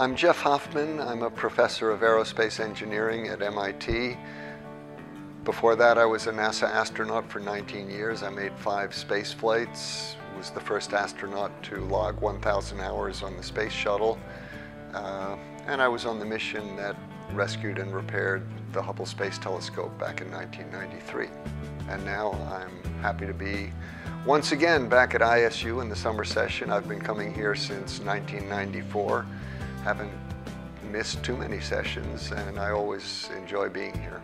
I'm Jeff Hoffman. I'm a professor of aerospace engineering at MIT. Before that, I was a NASA astronaut for 19 years. I made five space flights, was the first astronaut to log 1,000 hours on the space shuttle. Uh, and I was on the mission that rescued and repaired the Hubble Space Telescope back in 1993. And now I'm happy to be once again back at ISU in the summer session. I've been coming here since 1994. Haven't missed too many sessions and I always enjoy being here.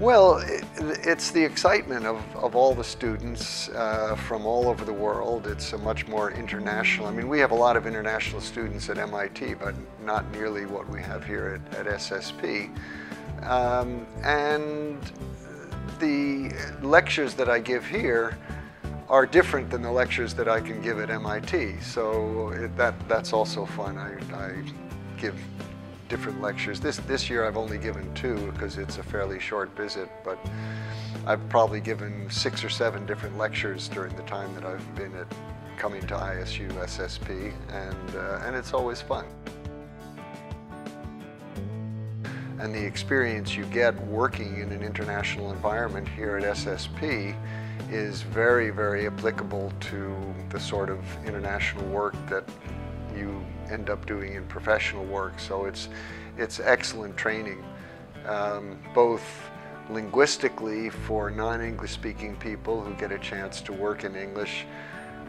Well, it, it's the excitement of, of all the students uh, from all over the world. It's a much more international, I mean, we have a lot of international students at MIT, but not nearly what we have here at, at SSP. Um, and the lectures that I give here are different than the lectures that I can give at MIT. So it, that, that's also fun. I, I give different lectures. This, this year I've only given two because it's a fairly short visit, but I've probably given six or seven different lectures during the time that I've been at coming to ISU SSP, and, uh, and it's always fun. And the experience you get working in an international environment here at SSP is very, very applicable to the sort of international work that you end up doing in professional work. So it's, it's excellent training, um, both linguistically for non-English speaking people who get a chance to work in English,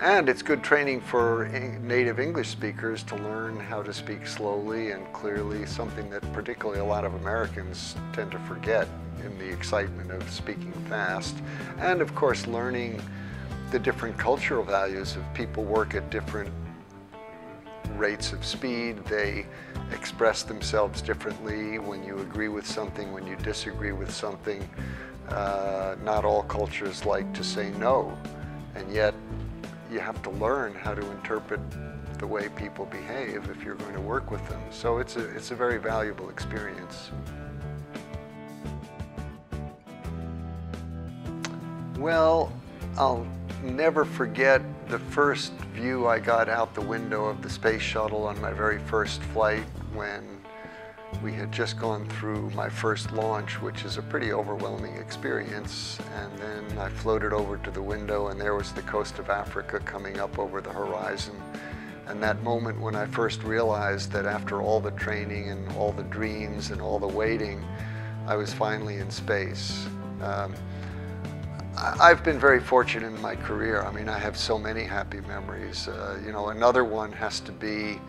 and it's good training for native English speakers to learn how to speak slowly and clearly, something that particularly a lot of Americans tend to forget in the excitement of speaking fast. And of course, learning the different cultural values of people work at different rates of speed. They express themselves differently when you agree with something, when you disagree with something. Uh, not all cultures like to say no, and yet you have to learn how to interpret the way people behave if you're going to work with them. So it's a, it's a very valuable experience. Well, I'll never forget the first view I got out the window of the space shuttle on my very first flight when we had just gone through my first launch, which is a pretty overwhelming experience. And then I floated over to the window and there was the coast of Africa coming up over the horizon. And that moment when I first realized that after all the training and all the dreams and all the waiting, I was finally in space. Um, I've been very fortunate in my career. I mean, I have so many happy memories. Uh, you know, another one has to be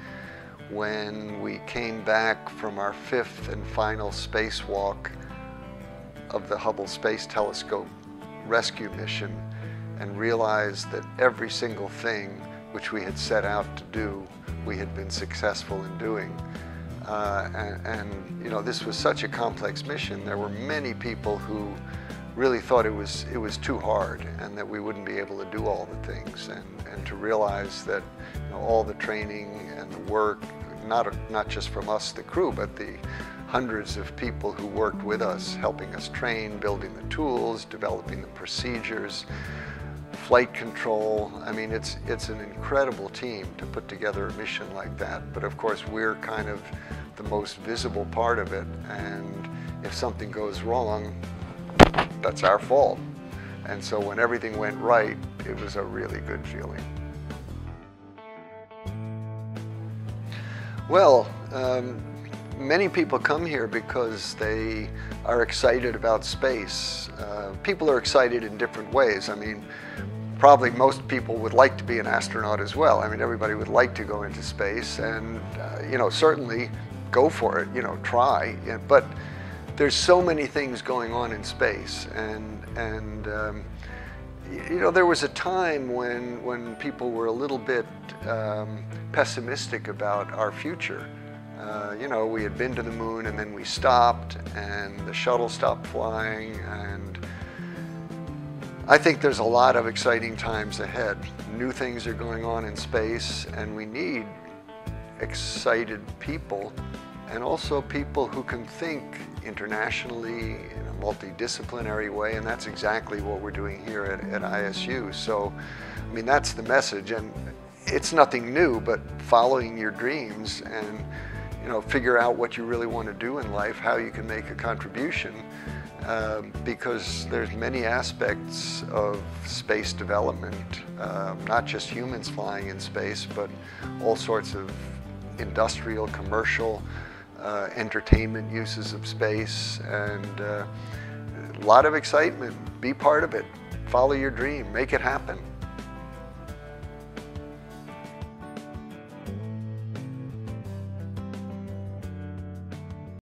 when we came back from our fifth and final spacewalk of the Hubble Space Telescope rescue mission and realized that every single thing which we had set out to do, we had been successful in doing. Uh, and, and, you know, this was such a complex mission. There were many people who really thought it was it was too hard and that we wouldn't be able to do all the things. And, and to realize that you know, all the training and the work not not just from us the crew but the hundreds of people who worked with us helping us train building the tools developing the procedures flight control. I mean it's it's an incredible team to put together a mission like that. But of course we're kind of the most visible part of it. And if something goes wrong that's our fault. And so when everything went right, it was a really good feeling. Well, um, many people come here because they are excited about space. Uh, people are excited in different ways. I mean, probably most people would like to be an astronaut as well. I mean, everybody would like to go into space and, uh, you know, certainly go for it, you know, try. But there's so many things going on in space and and um, you know there was a time when when people were a little bit um, pessimistic about our future. Uh, you know we had been to the moon and then we stopped and the shuttle stopped flying and I think there's a lot of exciting times ahead. New things are going on in space and we need excited people and also people who can think internationally in a multidisciplinary way, and that's exactly what we're doing here at, at ISU. So, I mean, that's the message. And it's nothing new, but following your dreams and you know figure out what you really want to do in life, how you can make a contribution, uh, because there's many aspects of space development, uh, not just humans flying in space, but all sorts of industrial, commercial, uh, entertainment uses of space, and uh, a lot of excitement. Be part of it. Follow your dream. Make it happen.